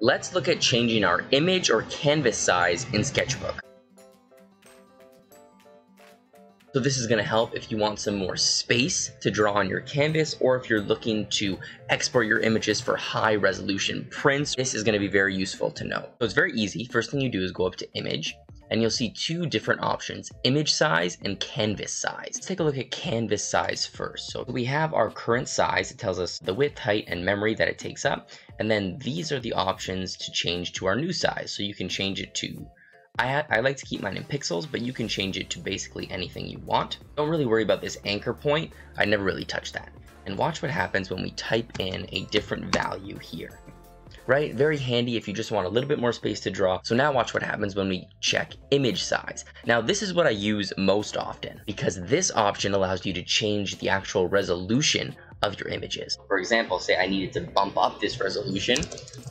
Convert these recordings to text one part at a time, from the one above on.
Let's look at changing our image or canvas size in Sketchbook. So this is going to help if you want some more space to draw on your canvas or if you're looking to export your images for high resolution prints. This is going to be very useful to know. So it's very easy. First thing you do is go up to image and you'll see two different options, image size and canvas size. Let's take a look at canvas size first. So we have our current size. It tells us the width, height, and memory that it takes up. And then these are the options to change to our new size. So you can change it to I, I, like to keep mine in pixels, but you can change it to basically anything you want. Don't really worry about this anchor point. I never really touch that. And watch what happens when we type in a different value here. Right? Very handy if you just want a little bit more space to draw. So now watch what happens when we check image size. Now this is what I use most often because this option allows you to change the actual resolution of your images. For example, say I needed to bump up this resolution,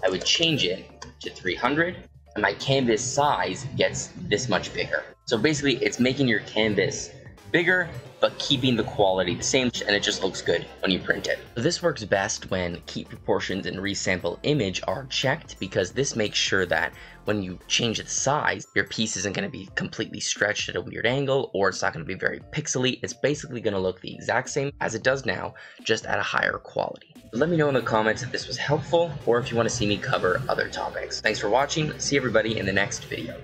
I would change it to 300 and my canvas size gets this much bigger. So basically it's making your canvas bigger but keeping the quality the same and it just looks good when you print it. This works best when keep proportions and resample image are checked because this makes sure that when you change the size, your piece isn't going to be completely stretched at a weird angle or it's not going to be very pixely. It's basically going to look the exact same as it does now, just at a higher quality. Let me know in the comments if this was helpful or if you want to see me cover other topics. Thanks for watching. See everybody in the next video.